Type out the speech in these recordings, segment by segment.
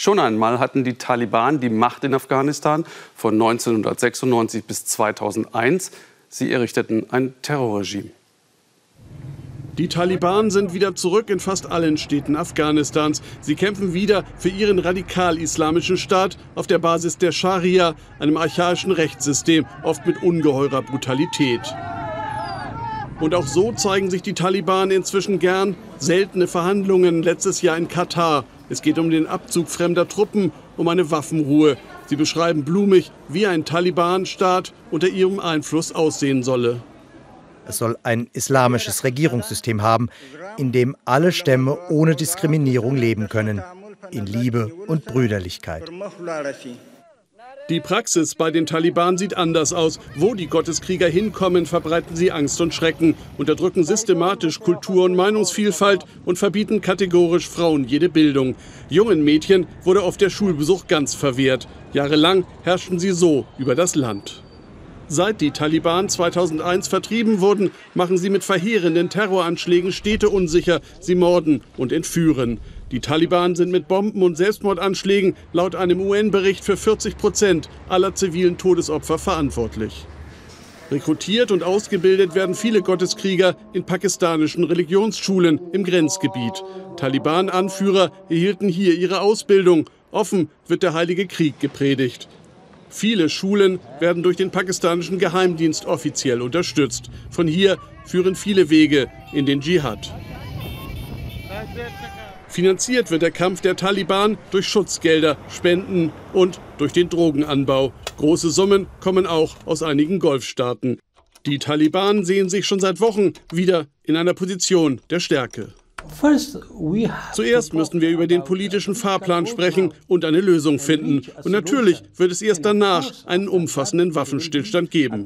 Schon einmal hatten die Taliban die Macht in Afghanistan von 1996 bis 2001. Sie errichteten ein Terrorregime. Die Taliban sind wieder zurück in fast allen Städten Afghanistans. Sie kämpfen wieder für ihren radikal-islamischen Staat auf der Basis der Scharia, einem archaischen Rechtssystem, oft mit ungeheurer Brutalität. Und auch so zeigen sich die Taliban inzwischen gern. Seltene Verhandlungen letztes Jahr in Katar. Es geht um den Abzug fremder Truppen, um eine Waffenruhe. Sie beschreiben blumig, wie ein Taliban-Staat unter ihrem Einfluss aussehen solle. Es soll ein islamisches Regierungssystem haben, in dem alle Stämme ohne Diskriminierung leben können, in Liebe und Brüderlichkeit. Die Praxis bei den Taliban sieht anders aus. Wo die Gotteskrieger hinkommen, verbreiten sie Angst und Schrecken, unterdrücken systematisch Kultur- und Meinungsvielfalt und verbieten kategorisch Frauen jede Bildung. Jungen Mädchen wurde oft der Schulbesuch ganz verwehrt. Jahrelang herrschten sie so über das Land. Seit die Taliban 2001 vertrieben wurden, machen sie mit verheerenden Terroranschlägen Städte unsicher. Sie morden und entführen. Die Taliban sind mit Bomben und Selbstmordanschlägen laut einem UN-Bericht für 40 Prozent aller zivilen Todesopfer verantwortlich. Rekrutiert und ausgebildet werden viele Gotteskrieger in pakistanischen Religionsschulen im Grenzgebiet. Taliban-Anführer erhielten hier ihre Ausbildung. Offen wird der Heilige Krieg gepredigt. Viele Schulen werden durch den pakistanischen Geheimdienst offiziell unterstützt. Von hier führen viele Wege in den Dschihad. Finanziert wird der Kampf der Taliban durch Schutzgelder, Spenden und durch den Drogenanbau. Große Summen kommen auch aus einigen Golfstaaten. Die Taliban sehen sich schon seit Wochen wieder in einer Position der Stärke. Zuerst müssen wir über den politischen Fahrplan sprechen und eine Lösung finden. Und natürlich wird es erst danach einen umfassenden Waffenstillstand geben.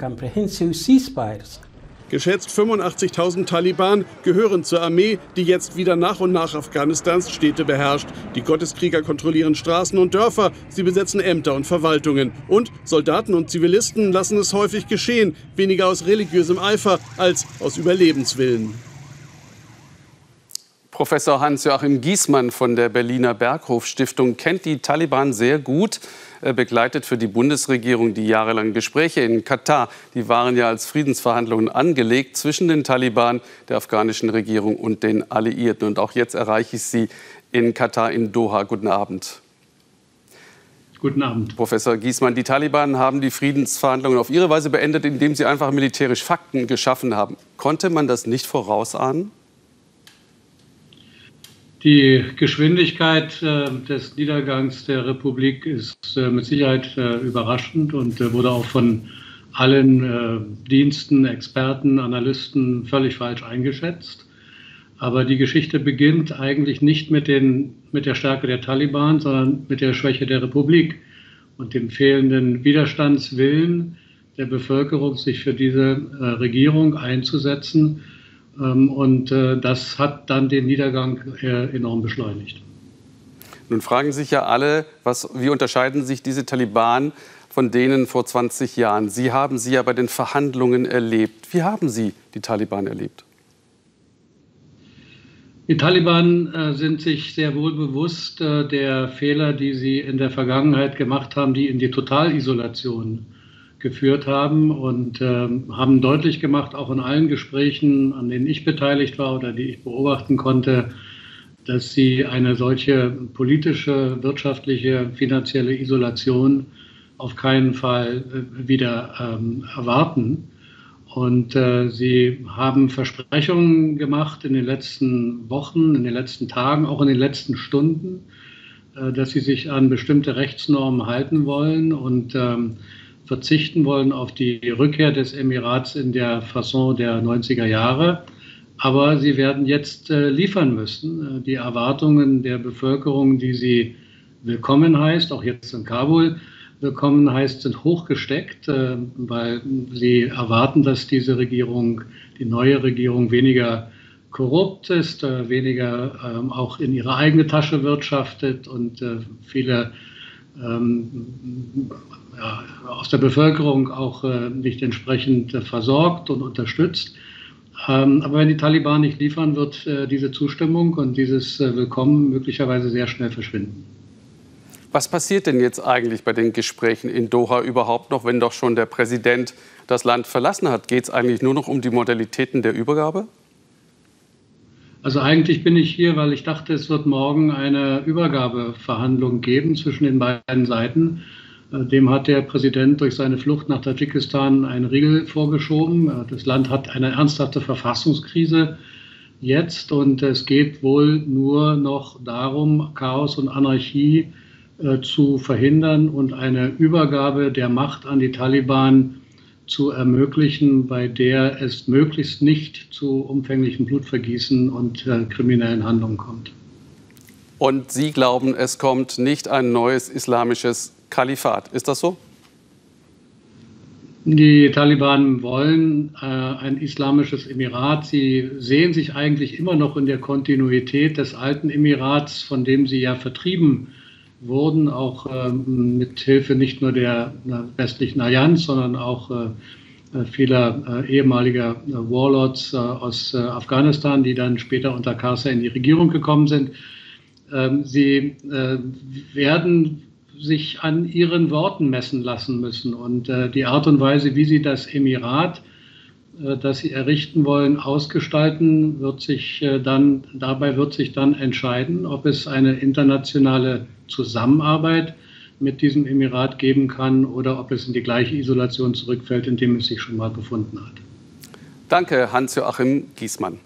Geschätzt 85.000 Taliban gehören zur Armee, die jetzt wieder nach und nach Afghanistans Städte beherrscht. Die Gotteskrieger kontrollieren Straßen und Dörfer, sie besetzen Ämter und Verwaltungen. Und Soldaten und Zivilisten lassen es häufig geschehen, weniger aus religiösem Eifer als aus Überlebenswillen. Professor Hans-Joachim Giesmann von der Berliner Berghof Stiftung kennt die Taliban sehr gut, begleitet für die Bundesregierung die jahrelangen Gespräche in Katar. Die waren ja als Friedensverhandlungen angelegt zwischen den Taliban, der afghanischen Regierung und den Alliierten. Und auch jetzt erreiche ich Sie in Katar in Doha. Guten Abend. Guten Abend. Professor Giesmann, die Taliban haben die Friedensverhandlungen auf ihre Weise beendet, indem sie einfach militärisch Fakten geschaffen haben. Konnte man das nicht vorausahnen? Die Geschwindigkeit äh, des Niedergangs der Republik ist äh, mit Sicherheit äh, überraschend und äh, wurde auch von allen äh, Diensten, Experten, Analysten völlig falsch eingeschätzt. Aber die Geschichte beginnt eigentlich nicht mit, den, mit der Stärke der Taliban, sondern mit der Schwäche der Republik und dem fehlenden Widerstandswillen der Bevölkerung, sich für diese äh, Regierung einzusetzen und äh, das hat dann den Niedergang äh, enorm beschleunigt. Nun fragen sich ja alle, was, wie unterscheiden sich diese Taliban von denen vor 20 Jahren? Sie haben sie ja bei den Verhandlungen erlebt. Wie haben Sie die Taliban erlebt? Die Taliban äh, sind sich sehr wohl bewusst der Fehler, die sie in der Vergangenheit gemacht haben, die in die Totalisolation geführt haben und äh, haben deutlich gemacht, auch in allen Gesprächen, an denen ich beteiligt war oder die ich beobachten konnte, dass sie eine solche politische, wirtschaftliche, finanzielle Isolation auf keinen Fall äh, wieder ähm, erwarten. Und äh, sie haben Versprechungen gemacht in den letzten Wochen, in den letzten Tagen, auch in den letzten Stunden, äh, dass sie sich an bestimmte Rechtsnormen halten wollen und ähm, verzichten wollen auf die Rückkehr des Emirats in der Fasson der 90er Jahre. Aber sie werden jetzt äh, liefern müssen. Äh, die Erwartungen der Bevölkerung, die sie willkommen heißt, auch jetzt in Kabul willkommen heißt, sind hochgesteckt, äh, weil sie erwarten, dass diese Regierung, die neue Regierung, weniger korrupt ist, äh, weniger ähm, auch in ihre eigene Tasche wirtschaftet und viele ähm, aus der Bevölkerung auch äh, nicht entsprechend äh, versorgt und unterstützt. Ähm, aber wenn die Taliban nicht liefern, wird äh, diese Zustimmung und dieses Willkommen möglicherweise sehr schnell verschwinden. Was passiert denn jetzt eigentlich bei den Gesprächen in Doha überhaupt noch, wenn doch schon der Präsident das Land verlassen hat? Geht es eigentlich nur noch um die Modalitäten der Übergabe? Also eigentlich bin ich hier, weil ich dachte, es wird morgen eine Übergabeverhandlung geben zwischen den beiden Seiten. Äh, dem hat der Präsident durch seine Flucht nach Tadschikistan einen Riegel vorgeschoben. Äh, das Land hat eine ernsthafte Verfassungskrise jetzt und es geht wohl nur noch darum, Chaos und Anarchie äh, zu verhindern und eine Übergabe der Macht an die Taliban zu ermöglichen, bei der es möglichst nicht zu umfänglichen Blutvergießen und äh, kriminellen Handlungen kommt. Und Sie glauben, es kommt nicht ein neues islamisches Kalifat. Ist das so? Die Taliban wollen äh, ein islamisches Emirat. Sie sehen sich eigentlich immer noch in der Kontinuität des alten Emirats, von dem sie ja vertrieben wurden, auch ähm, mit Hilfe nicht nur der westlichen Allianz, sondern auch äh, äh, vieler äh, ehemaliger äh, Warlords äh, aus äh, Afghanistan, die dann später unter Karzai in die Regierung gekommen sind. Ähm, sie werden sich an ihren Worten messen lassen müssen. Und die Art und Weise, wie sie das Emirat äh, das sie errichten wollen, ausgestalten, wird sich äh, dann, dabei wird sich dann entscheiden, ob es eine internationale Zusammenarbeit mit diesem Emirat geben kann oder ob es in die gleiche Isolation zurückfällt, in dem es sich schon mal befunden hat. Danke, Hans-Joachim Giesmann.